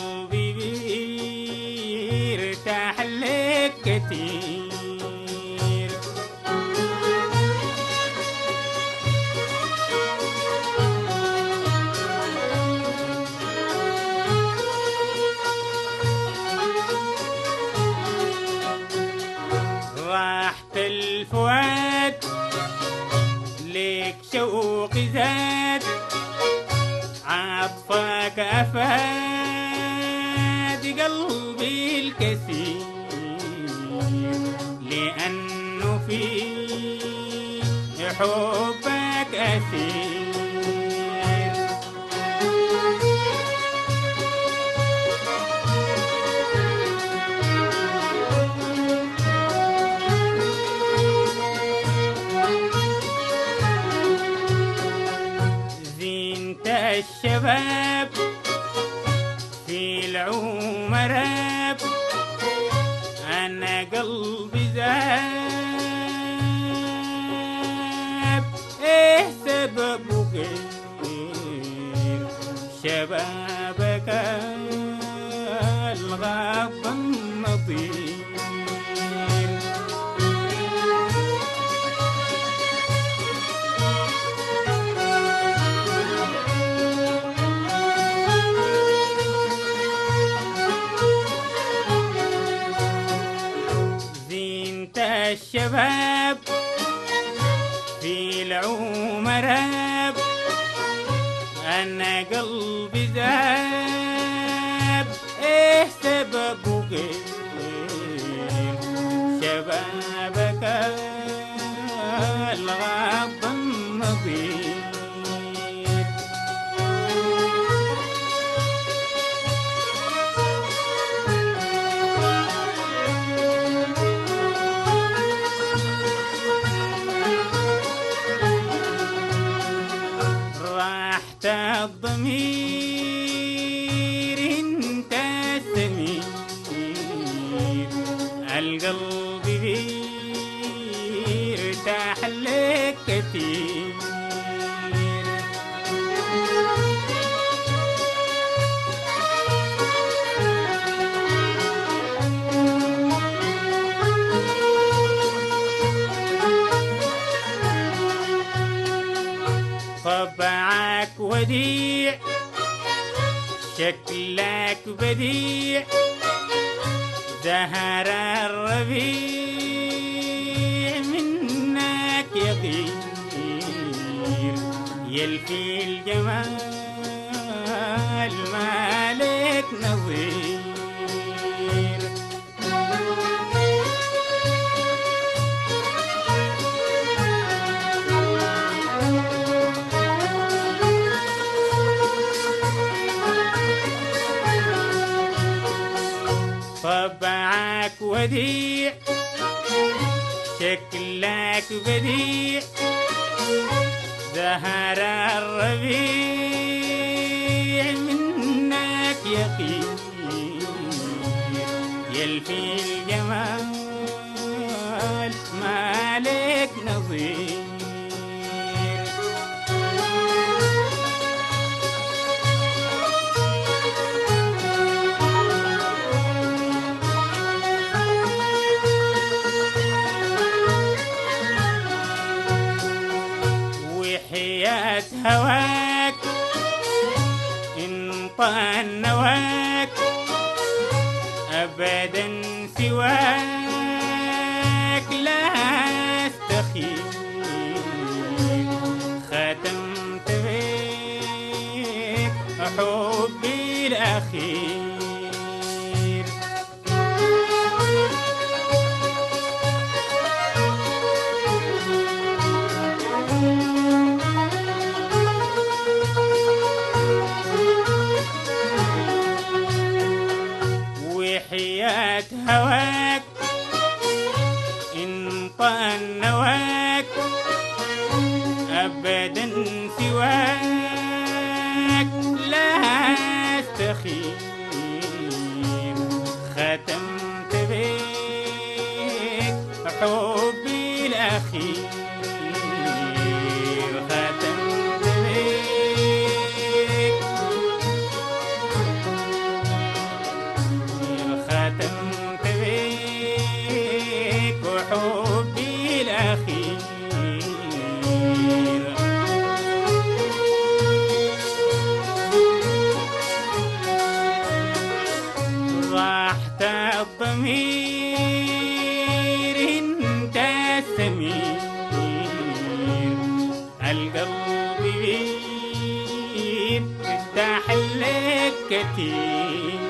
القلب بيرتاح لك كتير. راحت الفؤاد ليك شوق زاد عطفك أفاد. قلبي الكثير لأنه في حبك أثير الشباب في العمر راب أنا قلبي ذاب إيه سببه غير شبابك الغاب النظير الشباب في العمر راب أنا قلبي ذاب إيه سببه غير شبابك الغاب. الضمير انت السمير. القلب بيرتاح لك كثير. طبعك وديع شكلك بديع زهر الربيع منك يغير يلفي الجمال مالك نظير. وديع. شكلك بديع. زهر الربيع منك يقين. يلفي الجمال مالك نظير. هواك إن طال نواك أبدا سواك. لا أستخير ختمت بيك حبي الأخير. طال نواك أبدا سواك. القلب بير ارتاح لك كتير